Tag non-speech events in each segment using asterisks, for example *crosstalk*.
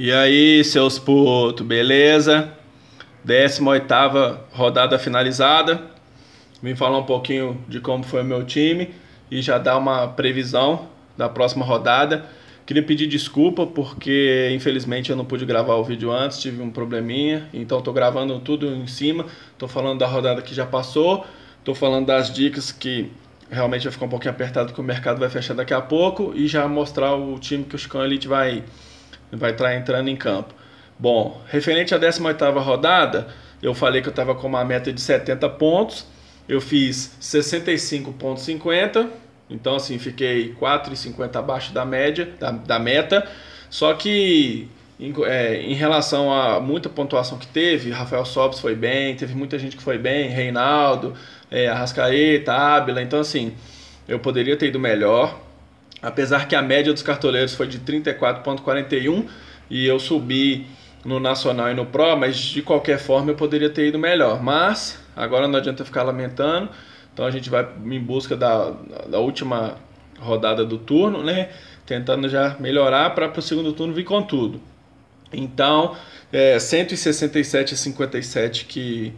E aí, seus putos, beleza? 18 rodada finalizada. Vim falar um pouquinho de como foi o meu time e já dar uma previsão da próxima rodada. Queria pedir desculpa porque infelizmente eu não pude gravar o vídeo antes, tive um probleminha, então estou gravando tudo em cima. Estou falando da rodada que já passou, estou falando das dicas que realmente vai ficar um pouquinho apertado porque o mercado vai fechar daqui a pouco e já mostrar o time que o Chicão Elite vai vai estar entrando em campo. Bom, referente à 18ª rodada, eu falei que eu estava com uma meta de 70 pontos, eu fiz 65.50, então assim, fiquei 4,50 abaixo da média, da, da meta, só que em, é, em, relação a muita pontuação que teve, Rafael Sobes foi bem, teve muita gente que foi bem, Reinaldo, é, Arrascaeta, Ábila, então assim, eu poderia ter ido melhor, apesar que a média dos cartoleiros foi de 34,41 e eu subi no Nacional e no Pro, mas de qualquer forma eu poderia ter ido melhor. Mas agora não adianta ficar lamentando, então a gente vai em busca da, da última rodada do turno, né? Tentando já melhorar para o segundo turno vir com tudo. Então, é, 167,57 que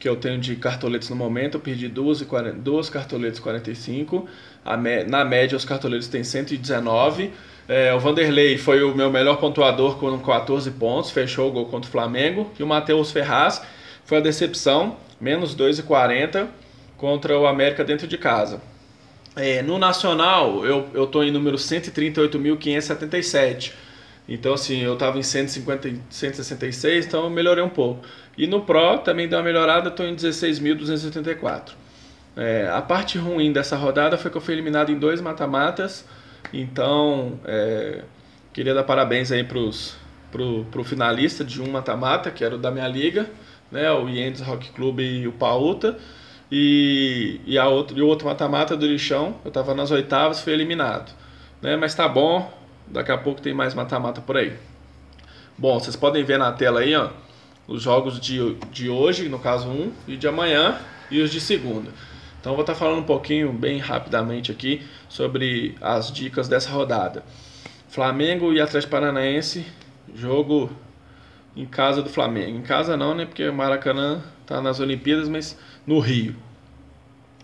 que eu tenho de cartoletes no momento, eu perdi duas, e 40, duas cartoletes 45, a me, na média os cartoletes têm 119, é, o Vanderlei foi o meu melhor pontuador com 14 pontos, fechou o gol contra o Flamengo, e o Matheus Ferraz foi a decepção, menos 2,40 contra o América dentro de casa. É, no Nacional, eu estou em número 138.577, então, assim, eu estava em 150, 166, então eu melhorei um pouco. E no Pro também deu uma melhorada, estou em 16.284. É, a parte ruim dessa rodada foi que eu fui eliminado em dois mata-matas, então é, queria dar parabéns aí pros, pro, pro finalista de um mata-mata, que era o da minha liga, né, o Yendes Rock Club e o Pauta. E, e, a outro, e o outro mata-mata do lixão, eu estava nas oitavas, fui eliminado. Né, mas tá bom, Daqui a pouco tem mais mata-mata por aí. Bom, vocês podem ver na tela aí, ó, os jogos de, de hoje, no caso um, e de amanhã e os de segunda. Então vou estar falando um pouquinho, bem rapidamente aqui, sobre as dicas dessa rodada. Flamengo e Atlético Paranaense, jogo em casa do Flamengo. Em casa não, né? Porque o Maracanã está nas Olimpíadas, mas no Rio.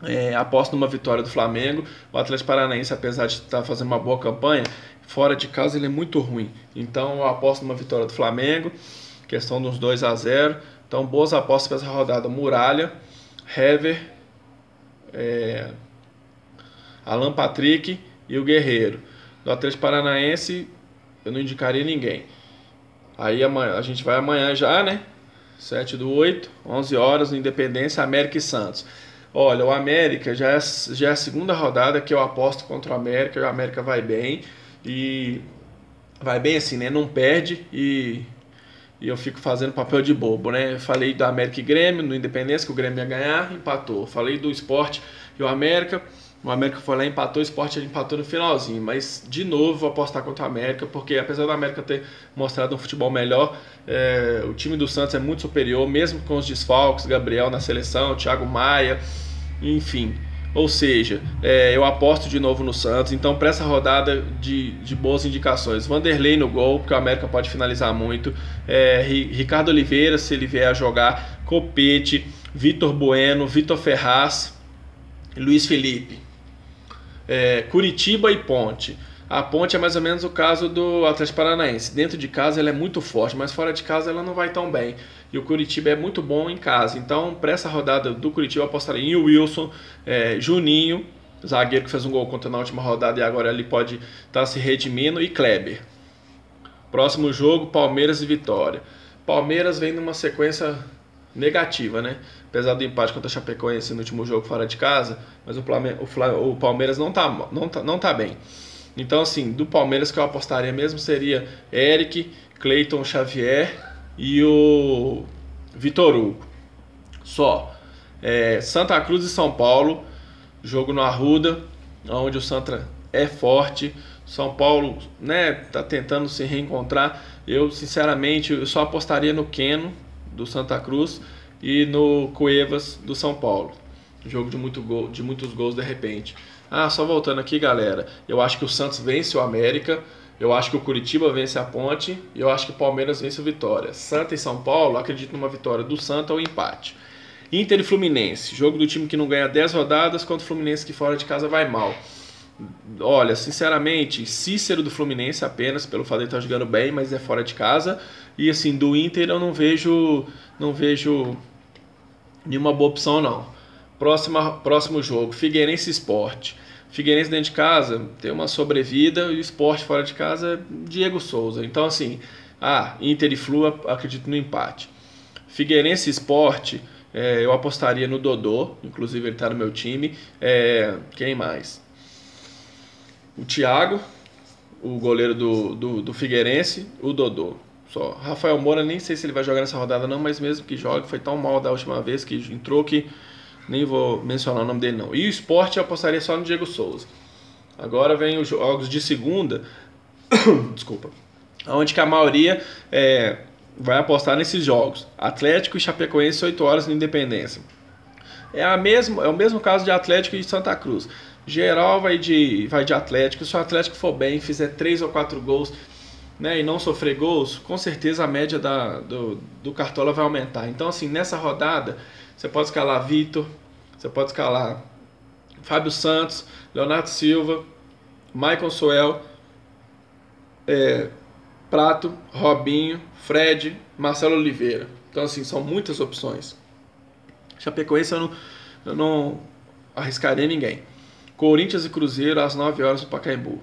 É, aposto numa vitória do Flamengo. O Atlético Paranaense, apesar de estar fazendo uma boa campanha, Fora de casa ele é muito ruim. Então eu aposto numa vitória do Flamengo, questão dos 2 a 0 Então boas apostas para essa rodada. Muralha, Hever, é, Alan Patrick e o Guerreiro. Do Atlético Paranaense eu não indicaria ninguém. Aí amanhã, a gente vai amanhã já, né? 7 do 8, 11 horas, Independência, América e Santos. Olha, o América já é, já é a segunda rodada que eu aposto contra o América, o América vai bem. E vai bem assim, né? Não perde e, e eu fico fazendo papel de bobo, né? Falei do América e Grêmio, no Independência, que o Grêmio ia ganhar, empatou. Falei do esporte e o América. O América foi lá empatou, o esporte empatou no finalzinho. Mas, de novo, vou apostar contra o América, porque apesar do América ter mostrado um futebol melhor, é, o time do Santos é muito superior, mesmo com os desfalques, Gabriel na seleção, Thiago Maia, enfim. Ou seja, é, eu aposto de novo no Santos. Então, para essa rodada de, de boas indicações, Vanderlei no gol, porque o América pode finalizar muito. É, Ricardo Oliveira, se ele vier a jogar. Copete, Vitor Bueno, Vitor Ferraz, Luiz Felipe. É, Curitiba e Ponte. A Ponte é mais ou menos o caso do Atlético Paranaense. Dentro de casa ela é muito forte, mas fora de casa ela não vai tão bem. E o Curitiba é muito bom em casa. Então, para essa rodada do Curitiba, eu apostaria em Wilson, é, Juninho, zagueiro que fez um gol contra na última rodada e agora ele pode estar tá se redimindo, e Kleber. Próximo jogo, Palmeiras e Vitória. Palmeiras vem numa sequência negativa, né? Apesar do empate contra a Chapecoense no último jogo fora de casa, mas o, o Palmeiras não tá, não, tá, não tá bem. Então, assim, do Palmeiras que eu apostaria mesmo seria Eric, Cleiton Xavier e o Vitor Hugo. Só. É, Santa Cruz e São Paulo, jogo no Arruda, onde o Santa é forte. São Paulo, né, tá tentando se reencontrar. Eu, sinceramente, eu só apostaria no Keno do Santa Cruz e no Cuevas do São Paulo. Jogo de, muito gol, de muitos gols de repente. Ah, só voltando aqui, galera. Eu acho que o Santos vence o América. Eu acho que o Curitiba vence a Ponte e eu acho que o Palmeiras vence o Vitória. Santa e São Paulo, acredito numa vitória do Santa ou empate. Inter e Fluminense, jogo do time que não ganha 10 rodadas contra o Fluminense que fora de casa vai mal. Olha, sinceramente, Cícero do Fluminense apenas pelo fato de estar jogando bem, mas é fora de casa. E assim, do Inter eu não vejo, não vejo nenhuma boa opção não. Próxima, próximo jogo, Figueirense Esporte. Figueirense dentro de casa tem uma sobrevida e o esporte fora de casa Diego Souza. Então, assim, ah, Inter e Flu acredito no empate. Figueirense Esporte, é, eu apostaria no Dodô, inclusive ele está no meu time. É, quem mais? O Thiago, o goleiro do, do, do Figueirense, o Dodô. Só. Rafael Moura, nem sei se ele vai jogar nessa rodada, não, mas mesmo que jogue, foi tão mal da última vez que entrou que nem vou mencionar o nome dele não. E o esporte eu apostaria só no Diego Souza. Agora vem os jogos de segunda, *coughs* desculpa, onde que a maioria é, vai apostar nesses jogos. Atlético e Chapecoense 8 horas no Independência. É, a mesmo, é o mesmo caso de Atlético e Santa Cruz. Geral vai de, vai de Atlético. Se o Atlético for bem, fizer 3 ou 4 gols né, e não sofrer gols, com certeza a média da, do, do Cartola vai aumentar. Então, assim, nessa rodada, você pode escalar Vitor, você pode escalar Fábio Santos, Leonardo Silva, Michael Soel, é, Prato, Robinho, Fred, Marcelo Oliveira. Então, assim, são muitas opções. Chapecoense eu não, eu não arriscaria ninguém. Corinthians e Cruzeiro às 9 horas no Pacaembu.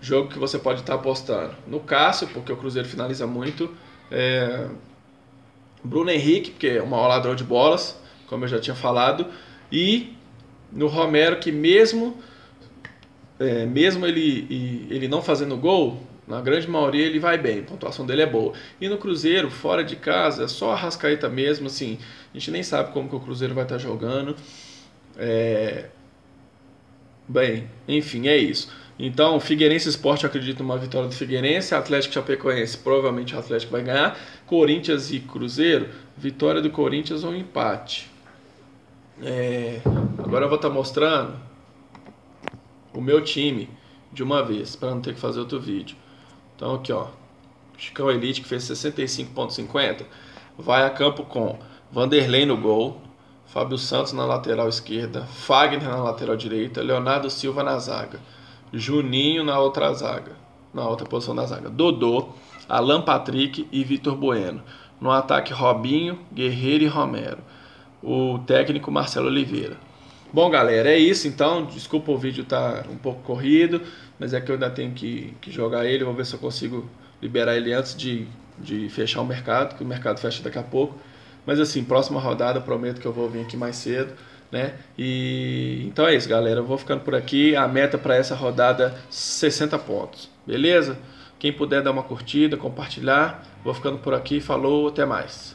Jogo que você pode estar apostando no Cássio, porque o Cruzeiro finaliza muito. É, Bruno Henrique, porque é maior ladrão de bolas como eu já tinha falado, e no Romero que mesmo é, mesmo ele, ele não fazendo gol, na grande maioria ele vai bem, a pontuação dele é boa. E no Cruzeiro, fora de casa, é só a Rascaeta mesmo, assim, a gente nem sabe como que o Cruzeiro vai estar jogando. É... Bem, enfim, é isso. Então, Figueirense Esporte, eu acredito numa vitória do Figueirense. Atlético Chapecoense, provavelmente o Atlético vai ganhar. Corinthians e Cruzeiro, vitória do Corinthians ou empate. É, agora eu vou estar tá mostrando o meu time de uma vez, para não ter que fazer outro vídeo. Então aqui ó, Chicão Elite que fez 65.50, vai a campo com Vanderlei no gol, Fábio Santos na lateral esquerda, Fagner na lateral direita, Leonardo Silva na zaga, Juninho na outra zaga, na outra posição da zaga, Dodô, Alan Patrick e Vitor Bueno. No ataque Robinho, Guerreiro e Romero o técnico Marcelo Oliveira. Bom, galera, é isso então. Desculpa o vídeo tá um pouco corrido, mas é que eu ainda tenho que, que jogar ele. Vou ver se eu consigo liberar ele antes de, de fechar o mercado, que o mercado fecha daqui a pouco. Mas assim, próxima rodada, prometo que eu vou vir aqui mais cedo, né? E então é isso, galera. Eu vou ficando por aqui. A meta para essa rodada 60 pontos. Beleza? Quem puder dar uma curtida, compartilhar. Vou ficando por aqui. Falou, até mais.